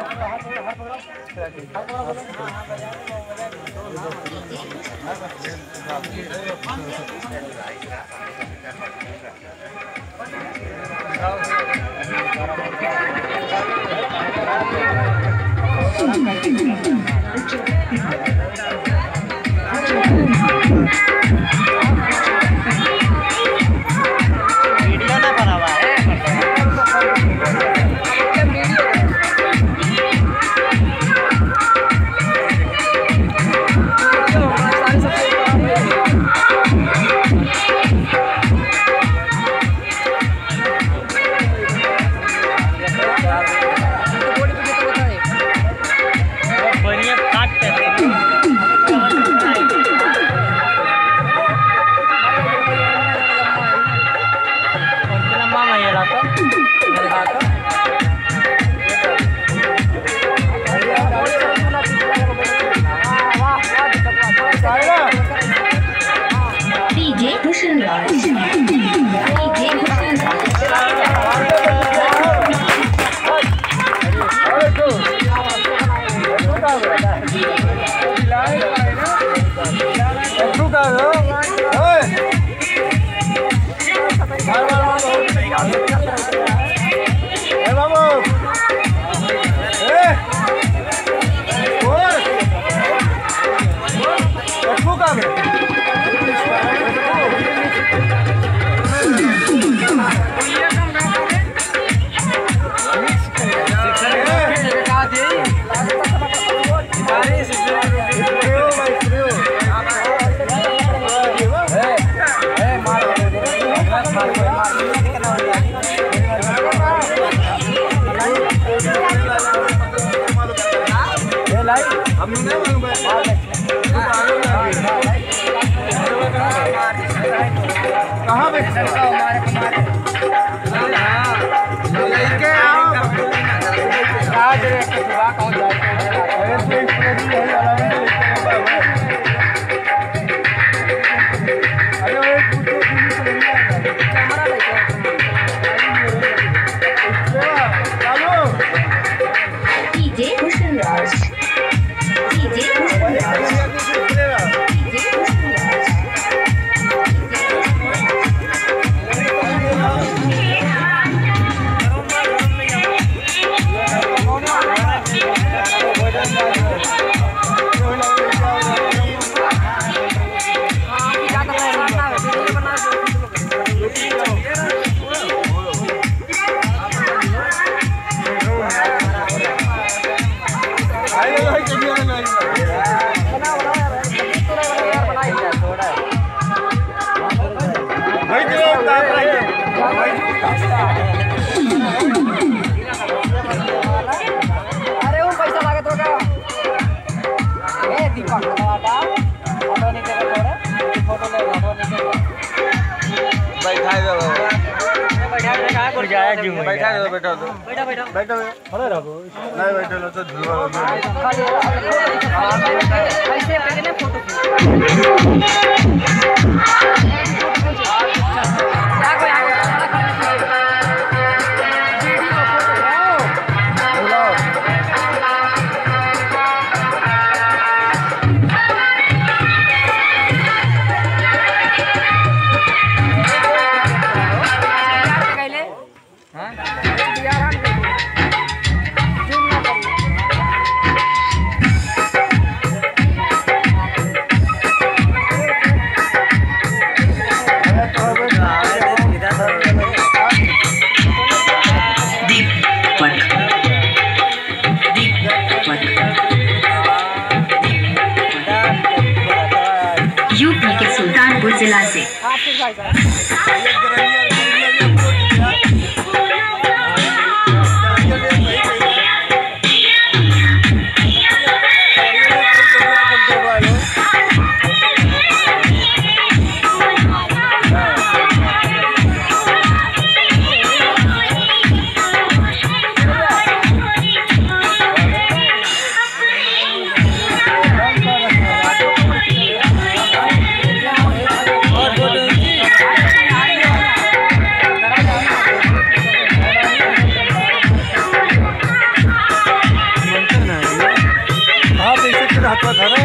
Thank you. Mohammed. अरे वो पैसा लागत होगा। ए दीपक वाटा फ़ोटो नीचे का थोड़ा फ़ोटो ले फ़ोटो नीचे बैठा दो बैठा के कहाँ जाए जिम में। बैठा दो बैठा दो बैठा बैठा। बैठो नहीं बैठे लो तो धुआ हो। जाएगा। खाली ऐसे पहले फ़ोटो जिला से आपको धरे।